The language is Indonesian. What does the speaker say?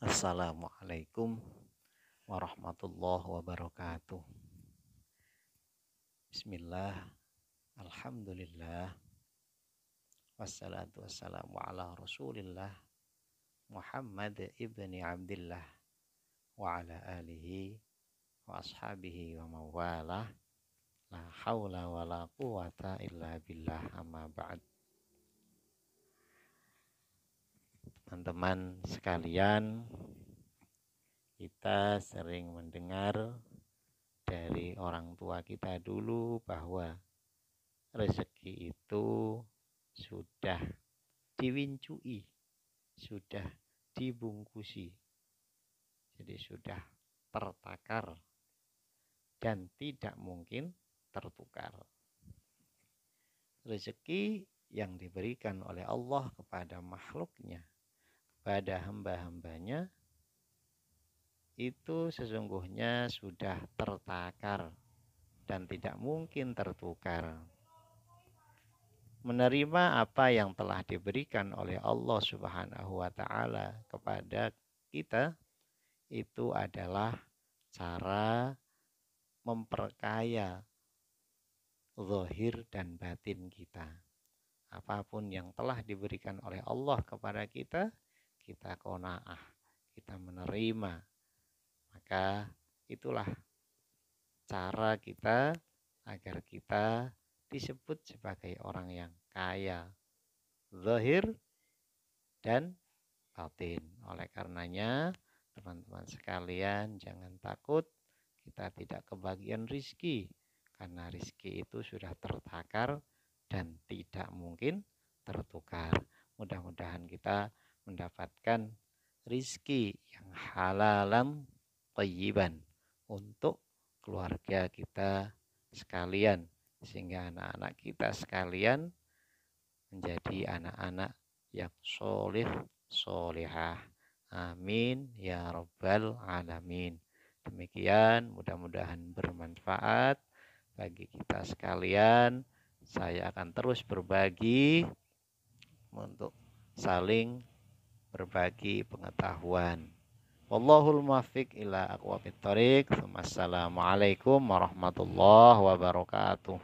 Assalamualaikum warahmatullahi wabarakatuh. Bismillah, Alhamdulillah, wassalatu wassalamu ala rasulillah Muhammad ibni Abdullah wa ala alihi wa ashabihi wa mawalah la hawla wa la quwata illa billah amma ba'd teman-teman sekalian kita sering mendengar dari orang tua kita dulu bahwa rezeki itu sudah diwincui, sudah dibungkusi. Jadi sudah tertakar dan tidak mungkin tertukar. Rezeki yang diberikan oleh Allah kepada makhluknya pada hamba-hambanya itu sesungguhnya sudah tertakar dan tidak mungkin tertukar. Menerima apa yang telah diberikan oleh Allah Subhanahu wa taala kepada kita itu adalah cara memperkaya zahir dan batin kita. Apa pun yang telah diberikan oleh Allah kepada kita, kita kona'ah, kita menerima. Maka itulah cara kita agar kita disebut sebagai orang yang kaya, zahir dan batin. Oleh karenanya, teman-teman sekalian jangan takut kita tidak kebagian rizki. Karena rizki itu sudah tertakar dan tidak mungkin tertukar. Mudah-mudahan kita mendapatkan rizki yang halalan tayyiban untuk keluarga kita sekalian sehingga anak-anak kita sekalian menjadi anak-anak yang solih solihah amin ya rabbal alamin. Demikian mudah-mudahan bermanfaat bagi kita sekalian. Saya akan terus berbagi untuk saling berbagi pengetahuan. Wallahul muwaffiq ila aqwamit thoriq. Wassalamualaikum warahmatullahi wabarakatuh.